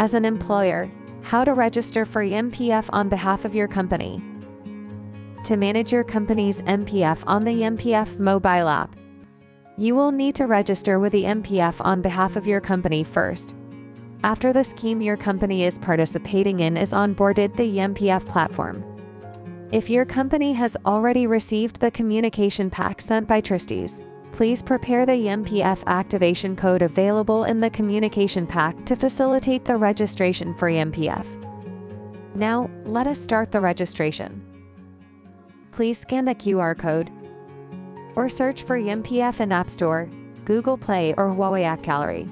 As an employer, how to register for eMPF on behalf of your company. To manage your company's MPF on the eMPF mobile app, you will need to register with the eMPF on behalf of your company first. After the scheme your company is participating in is onboarded the eMPF platform. If your company has already received the communication pack sent by Trustees, please prepare the MPF activation code available in the communication pack to facilitate the registration for eMPF. Now, let us start the registration. Please scan the QR code or search for eMPF in App Store, Google Play or Huawei App Gallery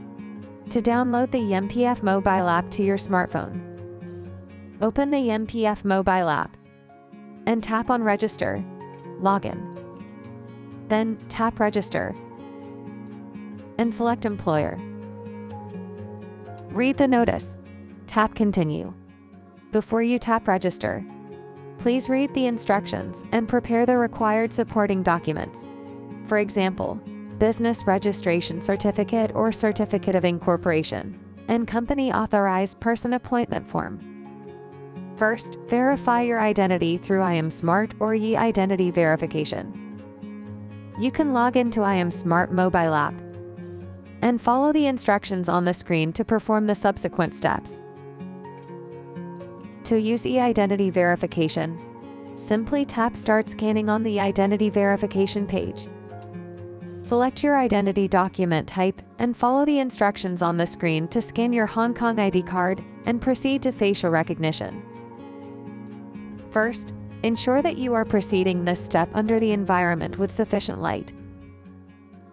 to download the eMPF mobile app to your smartphone. Open the eMPF mobile app and tap on Register, Login. Then tap Register and select Employer. Read the notice. Tap Continue. Before you tap Register, please read the instructions and prepare the required supporting documents. For example, business registration certificate or certificate of incorporation, and company authorized person appointment form. First, verify your identity through iAmSmart or e-Identity Verification. You can log into iAmSmart mobile app and follow the instructions on the screen to perform the subsequent steps. To use e-identity verification, simply tap Start Scanning on the identity verification page. Select your identity document type and follow the instructions on the screen to scan your Hong Kong ID card and proceed to facial recognition. First, ensure that you are proceeding this step under the environment with sufficient light.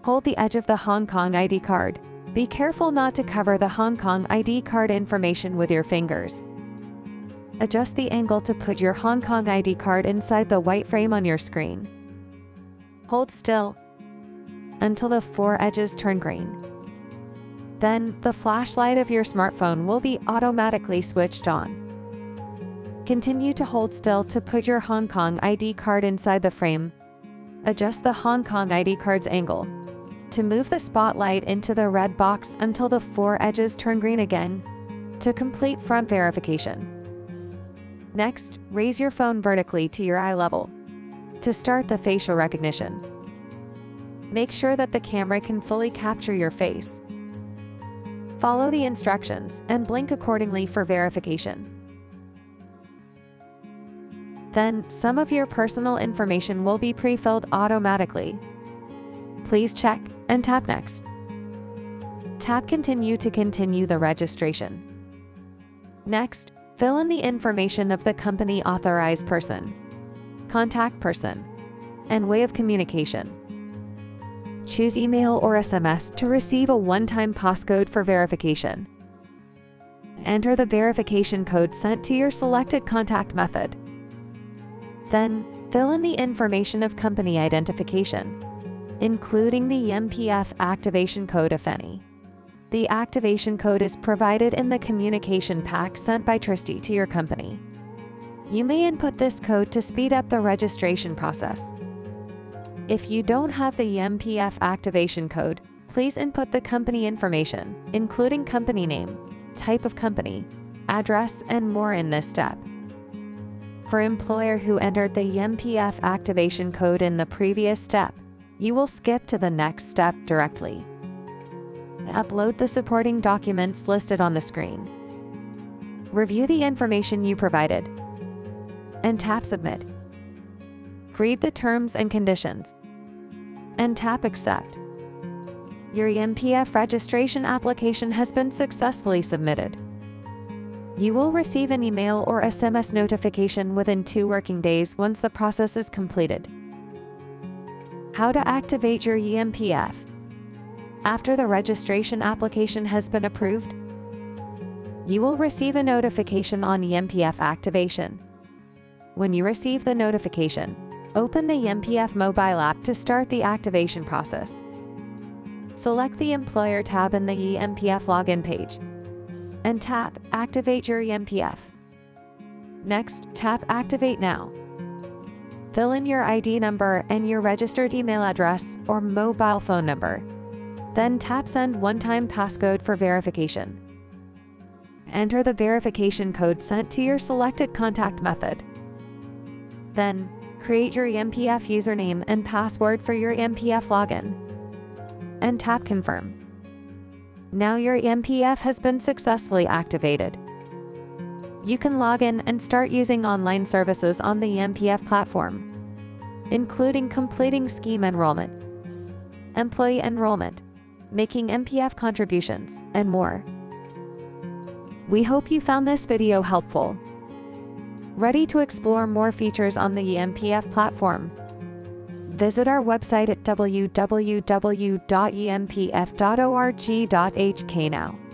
Hold the edge of the Hong Kong ID card. Be careful not to cover the Hong Kong ID card information with your fingers. Adjust the angle to put your Hong Kong ID card inside the white frame on your screen. Hold still until the four edges turn green. Then, the flashlight of your smartphone will be automatically switched on. Continue to hold still to put your Hong Kong ID card inside the frame. Adjust the Hong Kong ID card's angle. To move the spotlight into the red box until the four edges turn green again. To complete front verification. Next, raise your phone vertically to your eye level. To start the facial recognition. Make sure that the camera can fully capture your face. Follow the instructions and blink accordingly for verification. Then, some of your personal information will be pre-filled automatically. Please check and tap Next. Tap Continue to continue the registration. Next, fill in the information of the company authorized person, contact person, and way of communication choose email or SMS to receive a one-time passcode for verification. Enter the verification code sent to your selected contact method. Then, fill in the information of company identification, including the MPF activation code if any. The activation code is provided in the communication pack sent by Trustee to your company. You may input this code to speed up the registration process. If you don't have the MPF activation code, please input the company information, including company name, type of company, address, and more in this step. For employer who entered the MPF activation code in the previous step, you will skip to the next step directly. Upload the supporting documents listed on the screen. Review the information you provided and tap Submit read the terms and conditions, and tap Accept. Your eMPF registration application has been successfully submitted. You will receive an email or SMS notification within two working days once the process is completed. How to activate your eMPF. After the registration application has been approved, you will receive a notification on eMPF activation. When you receive the notification, Open the EMPF mobile app to start the activation process. Select the Employer tab in the eMPF login page and tap Activate your eMPF. Next, tap Activate Now. Fill in your ID number and your registered email address or mobile phone number. Then tap Send one-time passcode for verification. enter the verification code sent to your selected contact method. Then, create your eMPF username and password for your eMPF login. And tap Confirm. Now your eMPF has been successfully activated. You can log in and start using online services on the eMPF platform, including completing scheme enrollment, employee enrollment, making MPF contributions, and more. We hope you found this video helpful. Ready to explore more features on the eMPF platform? Visit our website at www.empf.org.hk now.